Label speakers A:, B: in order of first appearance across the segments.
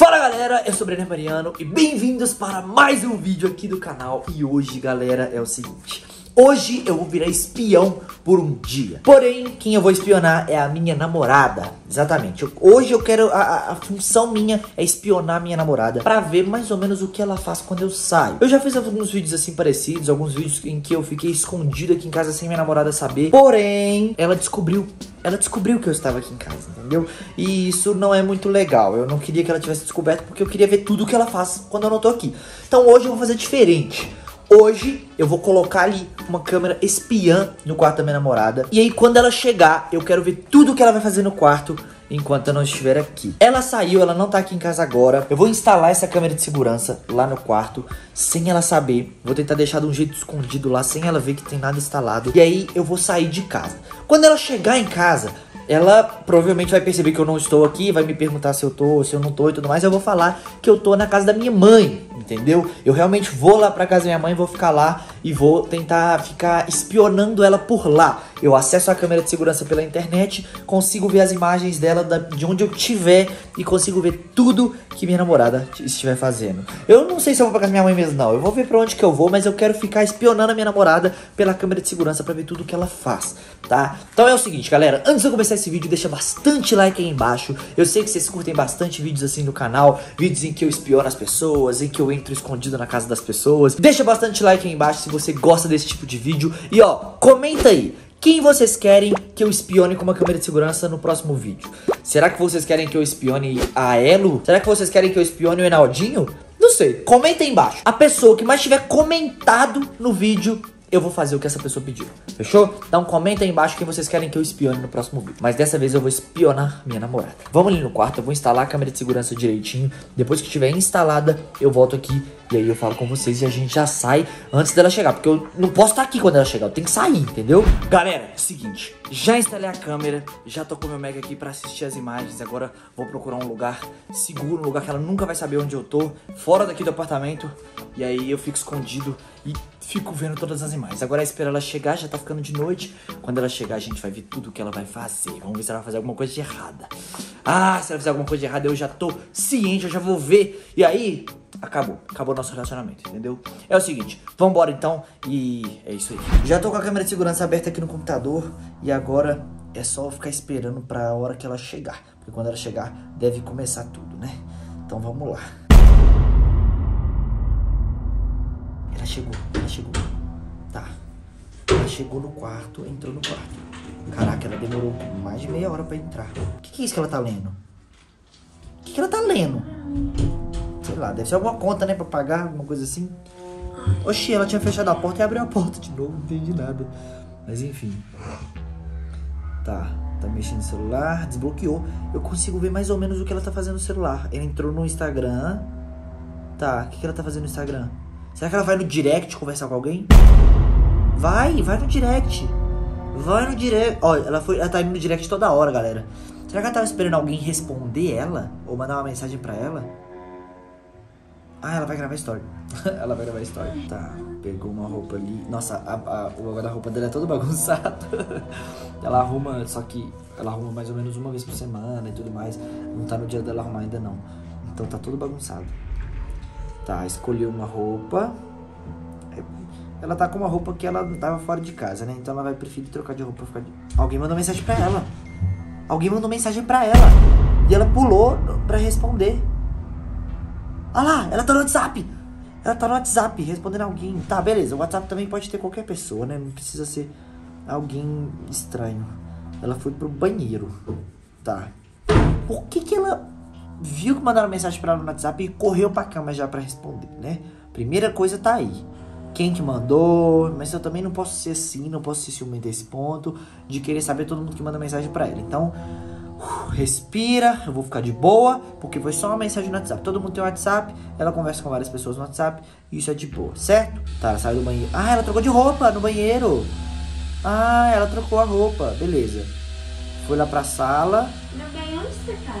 A: Fala galera, eu sou o Brenner Mariano e bem-vindos para mais um vídeo aqui do canal. E hoje galera é o seguinte Hoje eu vou virar espião por um dia. Porém, quem eu vou espionar é a minha namorada. Exatamente. Eu, hoje eu quero. A, a, função minha é espionar minha namorada. Pra ver mais ou menos o que ela faz quando eu saio. Eu já fiz alguns vídeos assim parecidos. Alguns vídeos em que eu fiquei escondido aqui em casa sem minha namorada saber. Porém, ela descobriu. Ela descobriu que eu estava aqui em casa, entendeu? E isso não é muito legal. Eu não queria que ela tivesse descoberto porque eu queria ver tudo que ela faz quando eu não tô aqui. Então hoje eu vou fazer diferente. Hoje eu vou colocar ali uma câmera espiã no quarto da minha namorada. E aí quando ela chegar, eu quero ver tudo que ela vai fazer no quarto enquanto eu não estiver aqui. Ela saiu, ela não tá aqui em casa agora. Eu vou instalar essa câmera de segurança lá no quarto, sem ela saber. Vou tentar deixar de um jeito escondido lá, sem ela ver que tem nada instalado. E aí eu vou sair de casa. Quando ela chegar em casa, ela provavelmente vai perceber que eu não estou aqui, vai me perguntar se eu tô, se eu não tô e tudo mais. Eu vou falar que eu tô na casa da minha mãe, entendeu? Eu realmente vou lá pra casa da minha mãe, vou ficar lá e vou tentar ficar espionando ela por lá. Eu acesso a câmera de segurança pela internet, consigo ver as imagens dela de onde eu estiver e consigo ver tudo que minha namorada estiver fazendo. Eu não sei se eu vou pra casa da minha mãe mesmo, não. Eu vou ver pra onde que eu vou, mas eu quero ficar espionando a minha namorada pela câmera de segurança pra ver tudo que ela faz, tá? Então é o seguinte, galera. Antes de eu começar esse vídeo, deixa bastante like aí embaixo. Eu sei que vocês curtem bastante vídeos assim no canal, vídeos em que eu espiono as pessoas, em que eu entro escondido na casa das pessoas. Deixa bastante like aí embaixo você gosta desse tipo de vídeo. E ó, comenta aí. Quem vocês querem que eu espione com uma câmera de segurança no próximo vídeo? Será que vocês querem que eu espione a Elo? Será que vocês querem que eu espione o Enaldinho? Não sei. Comenta aí embaixo. A pessoa que mais tiver comentado no vídeo eu vou fazer o que essa pessoa pediu. Fechou? Então comenta aí embaixo quem vocês querem que eu espione no próximo vídeo. Mas dessa vez eu vou espionar minha namorada. Vamos ali no quarto, eu vou instalar a câmera de segurança direitinho. Depois que estiver instalada, eu volto aqui e aí eu falo com vocês e a gente já sai antes dela chegar. Porque eu não posso estar aqui quando ela chegar, eu tenho que sair, entendeu? Galera, é seguinte, já instalei a câmera, já tô com meu Mac aqui pra assistir as imagens. Agora vou procurar um lugar seguro, um lugar que ela nunca vai saber onde eu tô, fora daqui do apartamento. E aí eu fico escondido e fico vendo todas as imagens. Agora é esperar ela chegar, já tá ficando de noite. Quando ela chegar, a gente vai ver tudo que ela vai fazer. Vamos ver se ela vai fazer alguma coisa de errada. Ah, se ela fizer alguma coisa de errada, eu já tô ciente, eu já vou ver. E aí, acabou. Acabou nosso relacionamento, entendeu? É o seguinte, vambora então e é isso aí. Já tô com a câmera de segurança aberta aqui no computador e agora é só ficar esperando pra hora que ela chegar. Porque quando ela chegar, deve começar tudo, né? Então vamos lá. Ela chegou, ela chegou. Tá. Ela chegou no quarto, entrou no quarto. Caraca, ela demorou mais de meia hora pra entrar. O que, que é isso que ela tá lendo? O que, que ela tá lendo? Sei lá, deve ser alguma conta, né? Pra pagar, alguma coisa assim. Oxi, ela tinha fechado a porta e abriu a porta de novo, não entendi nada. Mas enfim. Tá, tá mexendo no celular, desbloqueou. Eu consigo ver mais ou menos o que ela tá fazendo no celular. Ela entrou no Instagram. Tá, o que, que ela tá fazendo no Instagram? Será que ela vai no direct conversar com alguém? Vai, vai no direct. Vai no direct. Olha, ela, foi, ela tá indo no direct toda hora, galera. Será que ela tava esperando alguém responder ela? Ou mandar uma mensagem pra ela? Ah, ela vai gravar story. ela vai gravar story. Tá, pegou uma roupa ali. Nossa, a, a, o guarda-roupa dela é todo bagunçado. ela arruma, só que ela arruma mais ou menos uma vez por semana e tudo mais. Não tá no dia dela arrumar ainda não. Então tá tudo bagunçado. Tá, escolheu uma roupa. Ela tá com uma roupa que ela tava fora de casa, né? Então ela vai preferir trocar de roupa. Ficar de... Alguém mandou mensagem pra ela. Alguém mandou mensagem pra ela. E ela pulou pra responder. Olha lá, ela tá no WhatsApp. Ela tá no WhatsApp respondendo alguém. Tá, beleza. O WhatsApp também pode ter qualquer pessoa, né? Não precisa ser alguém estranho. Ela foi pro banheiro. Tá. Por que viu que mandaram mensagem pra ela no WhatsApp e correu pra cama já pra responder, né? Primeira coisa tá aí. Quem que mandou, mas eu também não posso ser assim, não posso ser ciumento desse ponto de querer saber todo mundo que manda mensagem pra ela. Então, respira, eu vou ficar de boa, porque foi só uma mensagem no WhatsApp. Todo mundo tem WhatsApp, ela conversa com várias pessoas no WhatsApp, e isso é de boa, certo? Tá, ela saiu do banheiro. Ah, ela trocou de roupa no banheiro. Ah, ela trocou a roupa, beleza. Foi lá pra sala.
B: Meu bem, onde você tá?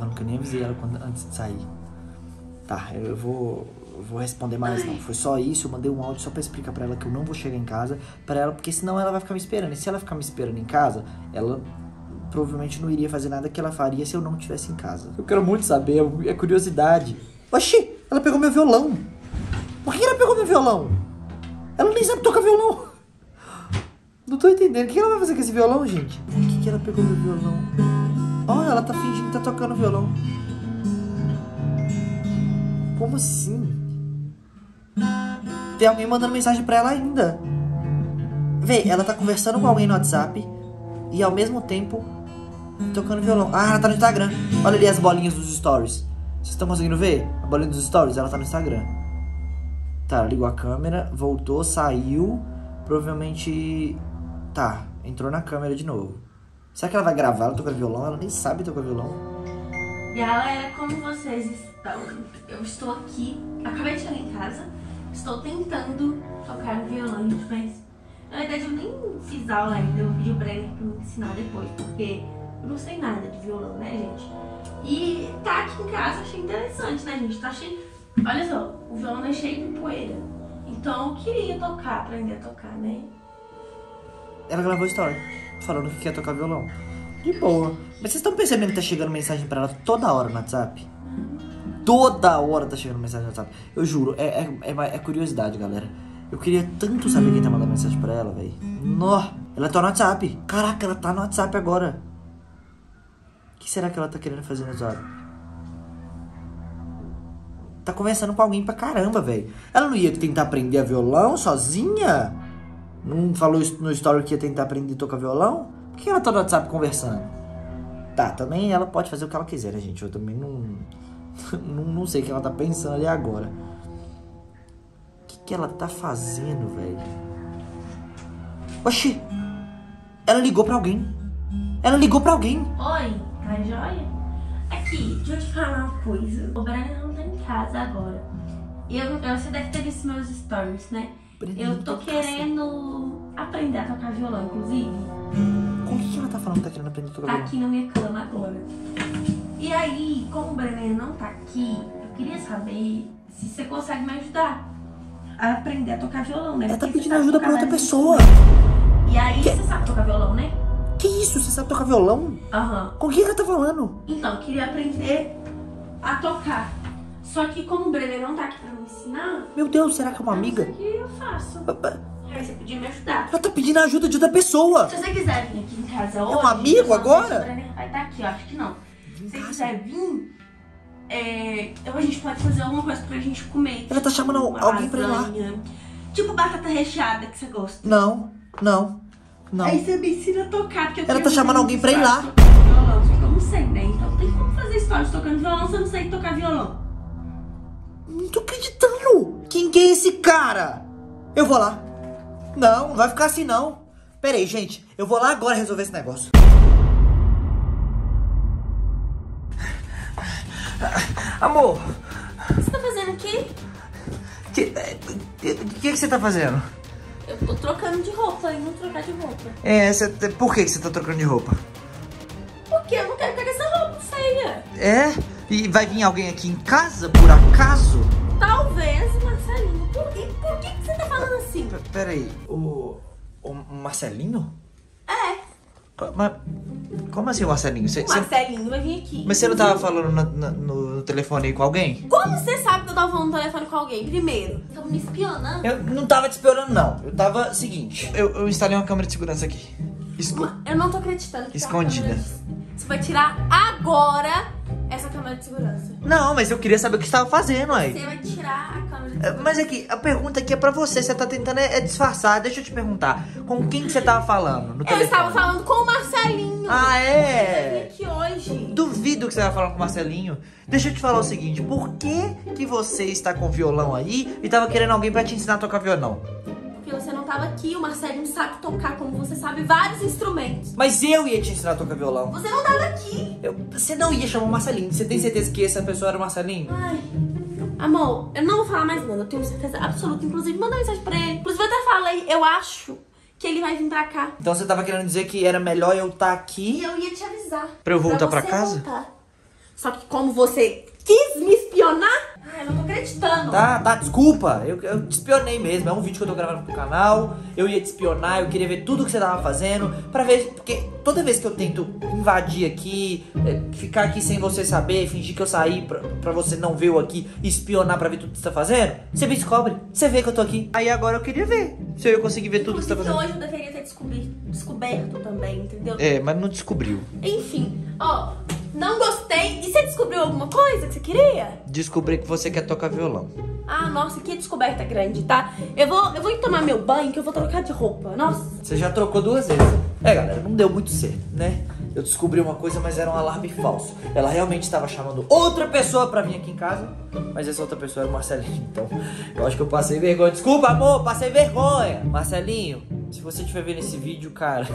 A: Falando que eu nem avisei ela quando, antes de sair. Tá, eu vou, vou responder mais não. Foi só isso, eu mandei um áudio só pra explicar pra ela que eu não vou chegar em casa pra ela, porque senão ela vai ficar me esperando. E se ela ficar me esperando em casa, ela provavelmente não iria fazer nada que ela faria se eu não estivesse em casa. Eu quero muito saber, é curiosidade. Oxi, ela pegou meu violão. Por que ela pegou meu violão? Ela nem sabe tocar violão. Não tô entendendo. O que ela vai fazer com esse violão, gente? Por que ela pegou meu violão? Ó, ela tá fingindo que tá tocando violão. Como assim? Tem alguém mandando mensagem pra ela ainda. Vê, ela tá conversando com alguém no WhatsApp e ao mesmo tempo tocando violão. Ah, ela tá no Instagram. Olha ali as bolinhas dos stories. Vocês estão conseguindo ver? A bolinha dos stories, ela tá no Instagram. Tá, ligou a câmera, voltou, saiu. Provavelmente. Tá, entrou na câmera de novo. Será que ela vai gravar ela tocando violão? Ela nem sabe tocar violão.
B: Galera, como vocês estão? Eu estou aqui, acabei de chegar em casa, estou tentando tocar violão, gente, mas na verdade eu nem fiz aula ainda, eu pedi o Brenner pra me ensinar depois, porque eu não sei nada de violão, né, gente? E tá aqui em casa, achei interessante, né, gente? Tá cheio. Olha só, o violão é cheio de poeira. Então eu queria tocar, aprender a tocar, né?
A: Ela gravou story falando que quer tocar violão. De boa. Mas vocês estão percebendo que tá chegando mensagem pra ela toda hora no WhatsApp? Toda hora tá chegando mensagem no WhatsApp. Eu juro, é, é, é, é curiosidade, galera. Eu queria tanto saber quem tá mandando mensagem pra ela, velho. Nó, ela tá no WhatsApp. Caraca, ela tá no WhatsApp agora. O que será que ela tá querendo fazer no WhatsApp? Tá conversando com alguém pra caramba, velho. Ela não ia tentar aprender a violão sozinha? Não falou isso no story que ia tentar aprender a tocar violão? Por que ela tá no WhatsApp conversando? Tá, também ela pode fazer o que ela quiser, né, gente? Eu também não. não, não sei o que ela tá pensando ali agora. O que, que ela tá fazendo, velho? Oxi! Ela ligou pra alguém. Ela ligou pra alguém.
B: Oi, tá joia? Aqui, deixa eu te falar uma coisa. O Brian não tá em casa agora. Eu, eu, você deve ter visto meus stories, né? Eu tô
A: tá
B: querendo aprender a tocar violão, inclusive.
A: Com o que, ela tá falando que tá querendo aprender a tocar
B: Tá
A: violão?
B: aqui na minha cama agora. E aí, como o Brenner não tá aqui, eu queria saber se você consegue me ajudar a aprender a tocar violão, né?
A: Ela tá pedindo ajuda pra outra pessoa.
B: E aí,
A: Que-
B: você sabe tocar violão, né?
A: Que isso? Você sabe tocar violão?
B: Aham.
A: Com quem ela tá falando?
B: Então, eu queria aprender a tocar. Só que como o Brenner não tá aqui pra me ensinar,
A: Meu Deus, será que é uma amiga?
B: o que eu faço. Aí você podia me ajudar.
A: Ela tá pedindo ajuda de outra pessoa.
B: Se você quiser vir aqui em casa hoje...
A: um amigo agora?
B: O Brenner vai estar aqui, eu acho que não. Se você quiser vir, é, então a gente pode fazer alguma coisa pra gente comer.
A: Ela tá chamando
B: Uma
A: alguém pra ir lá.
B: lasanha. Tipo batata recheada que você gosta.
A: Não, não, não.
B: Aí você me ensina a tocar, porque eu
A: Ela tá chamando alguém pra ir lá.
B: Violão, eu não sei, né? Então tem como fazer histórias tocando violão se eu não sei tocar violão.
A: Não tô acreditando. Quem que é esse cara? Eu vou lá. Não, não vai ficar assim não. Pera aí, gente. Eu vou lá agora resolver esse negócio. Amor,
B: O que você tá fazendo aqui?
A: o que, é, que, que você tá fazendo?
B: Eu tô trocando de roupa, indo trocar de roupa.
A: É, você, por que que você tá trocando de roupa?
B: Porque eu não quero pegar essa roupa feia.
A: É? E vai vir alguém aqui em casa, por acaso?
B: Talvez, Marcelinho. Por, que- por que, que você tá falando assim?
A: P- Pera aí, o, o Marcelinho?
B: É,
A: Mas, como assim o Marcelinho? Você-
B: o Marcelinho vai vir aqui.
A: mas você não tava falando na- na- no telefone aí com alguém?
B: Como você sabe que eu tava falando no telefone com alguém? Primeiro, tava me espionando.
A: Eu não tava te esperando, não. Eu tava, seguinte, eu, eu instalei uma câmera de segurança aqui. Esco-
B: Eu não tô acreditando.
A: Escondida.
B: câmera Você vai tirar agora essa câmera de segurança.
A: Não, mas eu queria saber o que você tava fazendo aí.
B: Você vai tirar a câmera de
A: É,
B: segurança.
A: Mas aqui, a pergunta aqui é pra você. Você tá tentando é, é disfarçar. Deixa eu te perguntar. Com quem que você tava falando no
B: Eu
A: telefone?
B: estava falando com o Marcelinho.
A: Ah, é?
B: vir aqui hoje.
A: Duvido que você vai falando com o Marcelinho. Deixa eu te falar o seguinte. Por que que você está com violão aí e tava querendo alguém pra te ensinar a tocar violão?
B: Tava aqui, o Marcelinho sabe tocar, como você sabe, vários instrumentos.
A: Mas eu ia te ensinar a tocar violão.
B: Você não tava aqui.
A: Eu- você não ia chamar o Marcelinho. Você tem certeza que essa pessoa era o Marcelinho?
B: Ai. Amor, eu não vou falar mais nada, eu tenho certeza absoluta. Inclusive, manda mensagem pra ele. Inclusive, eu até falei, eu acho que ele vai vir pra cá.
A: Então você tava querendo dizer que era melhor eu estar
B: E
A: aqui
B: eu ia te avisar.
A: pra eu voltar pra
B: você
A: casa?
B: voltar. Só que como você quis me espionar, ai, eu não tô acreditando.
A: Tá, tá, desculpa. Eu, eu te espionei mesmo. É um vídeo que eu tô gravando pro canal. Eu ia te espionar, eu queria ver tudo que você tava fazendo. Pra ver. Porque toda vez que eu tento invadir aqui, é, ficar aqui sem você saber, fingir que eu saí pra, pra você não ver eu aqui, espionar pra ver tudo que você tá fazendo, você me descobre. Você vê que eu tô aqui. Aí agora eu queria ver se eu ia conseguir ver tudo que você tá fazendo.
B: hoje eu deveria ter descobri- descoberto também, entendeu?
A: É, mas não descobriu.
B: Enfim, descobriu alguma coisa que você queria?
A: Descobri que você quer tocar violão.
B: Ah, nossa, que descoberta grande, tá? Eu vou, eu vou tomar meu banho, que eu vou trocar de roupa. Nossa.
A: Você já trocou duas vezes. É, galera, não deu muito certo, né? Eu descobri uma coisa, mas era um alarme falso. Ela realmente estava chamando outra pessoa pra vir aqui em casa, mas essa outra pessoa era o Marcelinho. Então, eu acho que eu passei vergonha. Desculpa, amor, passei vergonha. Marcelinho, se você estiver vendo esse vídeo, cara,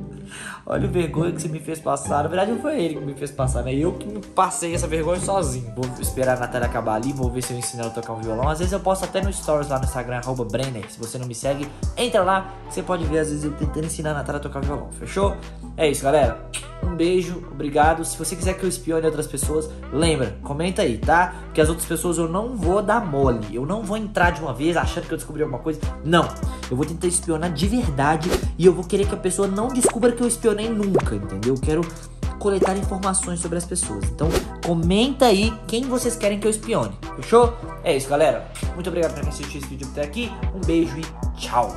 A: olha o vergonha que você me fez passar. Na verdade, não foi ele que me fez passar, né? Eu que me passei essa vergonha sozinho. Vou esperar a Natália acabar ali, vou ver se eu ensino ela a tocar um violão. Às vezes eu posto até no stories lá no Instagram, arroba Brenner. Se você não me segue, entra lá, você pode ver às vezes eu tentando ensinar a Natália a tocar violão. Fechou? É isso, galera. Um beijo, obrigado. Se você quiser que eu espione outras pessoas, lembra, comenta aí, tá? Porque as outras pessoas eu não vou dar mole. Eu não vou entrar de uma vez achando que eu descobri alguma coisa. Não. Eu vou tentar espionar de verdade e eu vou querer que a pessoa não descubra que eu espionei nunca, entendeu? Eu quero coletar informações sobre as pessoas. Então, comenta aí quem vocês querem que eu espione. Fechou? É isso, galera. Muito obrigado por quem assistiu esse vídeo até aqui. Um beijo e tchau.